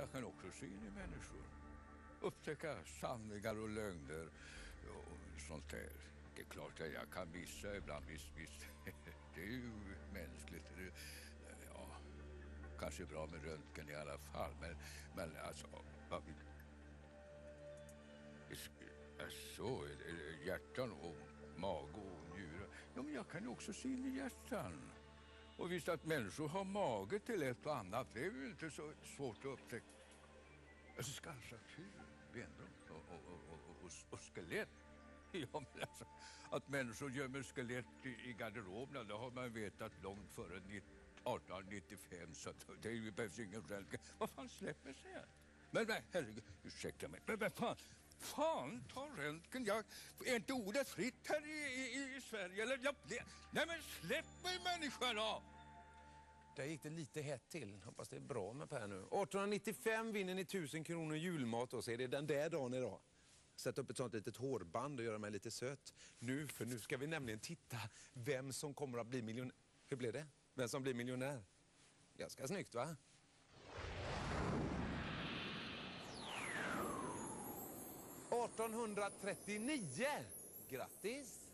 Jag kan också se in i människor. Upptäcka sanningar och lögner och sånt där. Det är klart att jag kan missa ibland, visst, visst. Det är ju mänskligt. Det, ja, kanske bra med röntgen i alla fall, men, men alltså... Vad vill... Så, hjärtan och mage och njurar. Ja, men jag kan ju också se in i hjärtan. Och visst att människor har mage till ett och annat, det är ju inte så svårt att upptäcka. Alltså skalsatur, benbrott och, och, och, och, och skelett. Ja, men alltså, att människor gömmer skelett i, i garderoberna, det har man vetat långt före 1895, så det behövs ingen röntgen. Vad fan släpper sig? Men, men herregud, ursäkta mig, men vad fan, fan ta röntgen? Jag, är inte ordet fritt här i, i, i Sverige? Eller, jag, nej men släpp mig människa då! Där gick det lite hett till. Hoppas det är bra med Per nu. 1895 vinner ni 1000 kronor julmat och så är det den där dagen idag. Sätt upp ett sånt litet hårband och göra mig lite söt. Nu, för nu ska vi nämligen titta vem som kommer att bli miljonär. Hur blev det? Vem som blir miljonär? Ganska snyggt va? –1839! Grattis!